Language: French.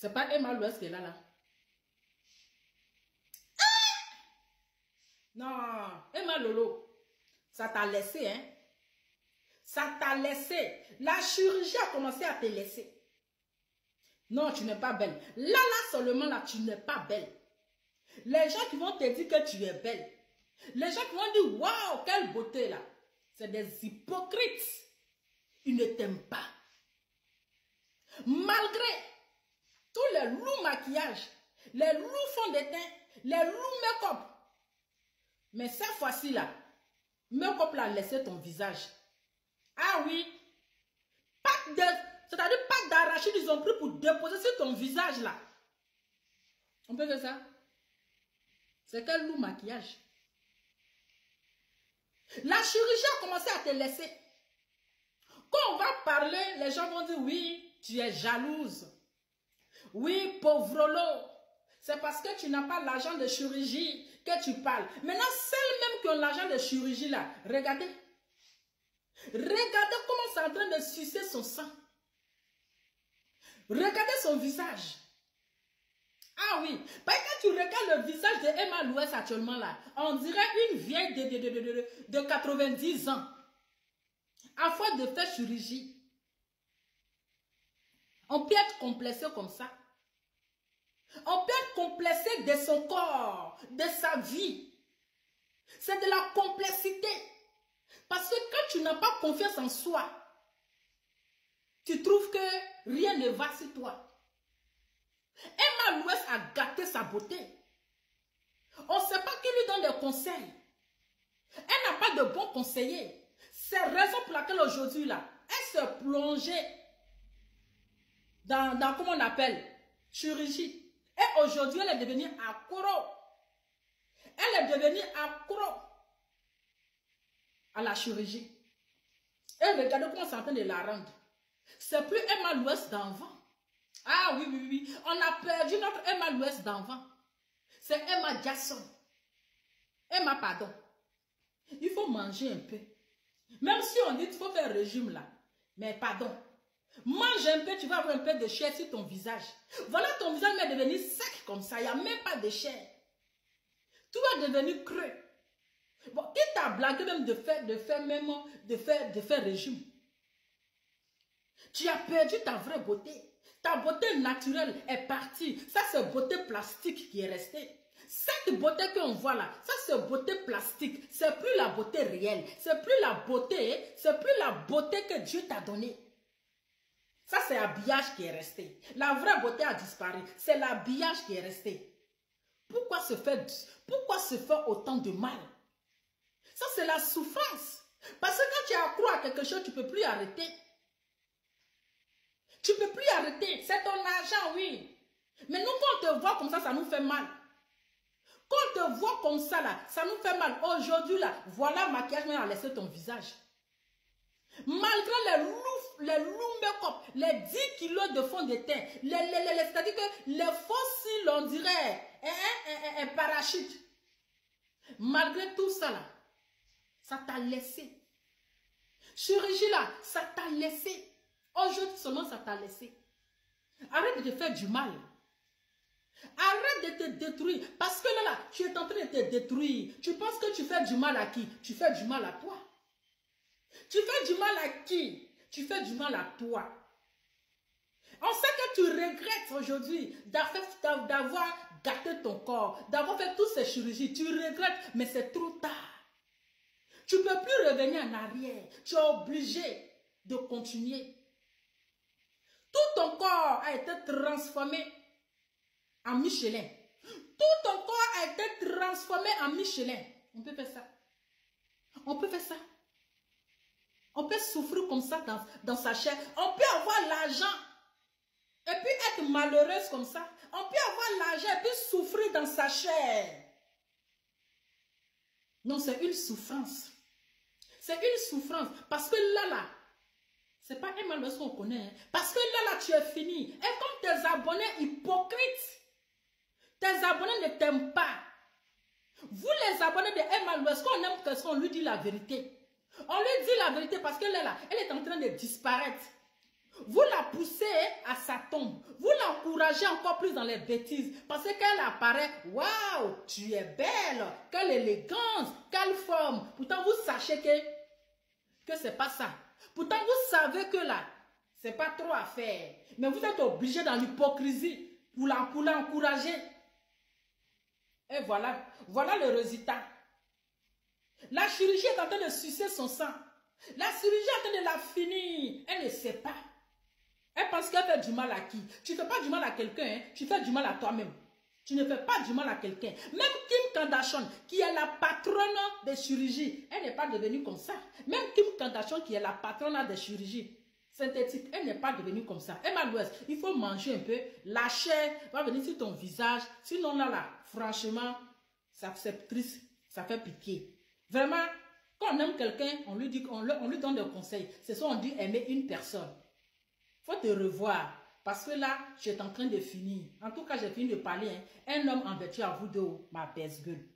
C'est pas Emma Louest qui est là, là. Non, Emma Lolo, ça t'a laissé, hein? Ça t'a laissé. La chirurgie a commencé à te laisser. Non, tu n'es pas belle. Là, là seulement, là, tu n'es pas belle. Les gens qui vont te dire que tu es belle. Les gens qui vont dire, waouh, quelle beauté là. C'est des hypocrites. Ils ne t'aiment pas. Malgré tous les loups maquillage, les loups fond de teint, les loups make-up. Mais cette fois-ci là, make-up l'a laissé ton visage. Ah oui. Pas de, c'est-à-dire pas d'arrachide, ils ont pris pour déposer sur ton visage là. On peut faire ça? C'est quel loup maquillage? La chirurgie a commencé à te laisser. Quand on va parler, les gens vont dire oui, tu es jalouse. Oui, pauvre lot. C'est parce que tu n'as pas l'argent de chirurgie que tu parles. Maintenant, celles même qui ont l'argent de chirurgie là, regardez. Regardez comment c'est en train de sucer son sang. Regardez son visage. Ah oui, parce que tu regardes le visage de Emma Louès actuellement là, on dirait une vieille de, de, de, de 90 ans. À fois de faire chirurgie. On peut être complexé comme ça. On peut être complexé de son corps, de sa vie. C'est de la complexité. Parce que quand tu n'as pas confiance en soi, tu trouves que rien ne va sur toi. Emma Louès a gâté sa beauté? On ne sait pas qui lui donne des conseils. Elle n'a pas de bons conseillers. C'est raison pour laquelle aujourd'hui, là, elle se plongeait dans, dans, comment on appelle, chirurgie. Et aujourd'hui, elle est devenue accro. Elle est devenue accro à la chirurgie. Et regardez comment c'est en train de la rendre. C'est plus Emma Louest d'enfant. Ah oui, oui, oui. On a perdu notre Emma Louest d'enfant. C'est Emma Jackson. Emma, pardon. Il faut manger un peu. Même si on dit qu'il faut faire régime là. Mais pardon. Mange un peu, tu vas avoir un peu de chair sur ton visage. Voilà ton visage est devenu sec comme ça. Il n'y a même pas de chair. Tout est devenu creux. Bon, qui t'a blagué même de faire, de faire même, de faire, de faire régime? Tu as perdu ta vraie beauté. Ta beauté naturelle est partie. Ça, c'est beauté plastique qui est restée. Cette beauté qu'on voit là, ça c'est beauté plastique. C'est plus la beauté réelle. C'est plus la beauté, c'est plus la beauté que Dieu t'a donnée. Ça c'est l'habillage qui est resté. La vraie beauté a disparu. C'est l'habillage qui est resté. Pourquoi se faire, pourquoi autant de mal? Ça c'est la souffrance. Parce que quand tu as accro à quelque chose, tu ne peux plus arrêter. Tu ne peux plus arrêter. C'est ton argent, oui. Mais nous, quand on te voit comme ça, ça nous fait mal. Quand on te voit comme ça, là, ça nous fait mal. Aujourd'hui, là, voilà maquillage, mais on a laissé ton visage. Malgré les loups, les loups les 10 kilos de fond de teint, les, les, les, c'est-à-dire que les fossiles, on dirait, un, un, un, un parachute. Malgré tout ça, là, ça t'a laissé. Chirurgie, là, ça t'a laissé. Aujourd'hui seulement, ça t'a laissé. Arrête de te faire du mal. Arrête de te détruire. Parce que là, là, tu es en train de te détruire. Tu penses que tu fais du mal à qui? Tu fais du mal à toi. Tu fais du mal à qui? Tu fais du mal à toi. On sait que tu regrettes aujourd'hui d'avoir gâté ton corps, d'avoir fait toutes ces chirurgies. Tu regrettes, mais c'est trop tard. Tu ne peux plus revenir en arrière. Tu es obligé de continuer. Tout ton corps a été transformé en Michelin. Tout ton corps a été transformé en Michelin. On peut faire ça. On peut faire ça. On peut souffrir comme ça dans, sa chair. On peut avoir l'argent et puis être malheureuse comme ça. On peut avoir l'argent et puis souffrir dans sa chair. Non, c'est une souffrance. C'est une souffrance. Parce que là, là, c'est pas Emma Louès qu'on connaît. Hein. Parce que là, là, tu es fini. Et comme tes abonnés hypocrites, tes abonnés ne t'aiment pas. Vous, les abonnés de Emma Louès, qu'on aime qu'est-ce qu'on lui dit la vérité. On lui dit la vérité parce que là, là, elle est en train de disparaître. Vous la poussez à sa tombe. Vous l'encouragez encore plus dans les bêtises. Parce qu'elle apparaît, waouh, tu es belle, quelle élégance, quelle forme. Pourtant, vous sachez que, que ce n'est pas ça. Pourtant, vous savez que là, ce n'est pas trop à faire. Mais vous êtes obligé dans l'hypocrisie pour l'encourager. Et voilà, voilà le résultat. La chirurgie est en train de sucer son sang. La chirurgie est en train de la finir. Elle ne sait pas. Elle pense qu'elle fait du mal à qui? Tu ne fais pas du mal à quelqu'un, hein? tu fais du mal à toi-même. Tu ne fais pas du mal à quelqu'un. Même Kim Kardashian, qui est la patronne des chirurgies, elle n'est pas devenue comme ça. Même Kim Kardashian, qui est la patronne des chirurgies synthétiques, elle n'est pas devenue comme ça. Emma Louest, il faut manger un peu. La chair va venir sur ton visage. Sinon, là, franchement, ça triste, ça fait piquer. Vraiment, quand on aime quelqu'un, on lui dit on, lui donne des conseils. C'est ça, on dit aimer une personne. Il faut te revoir. Parce que là, je suis en train de finir. En tout cas, j'ai fini de parler. Hein. Un homme en vertu à vous deux, ma pèse gueule.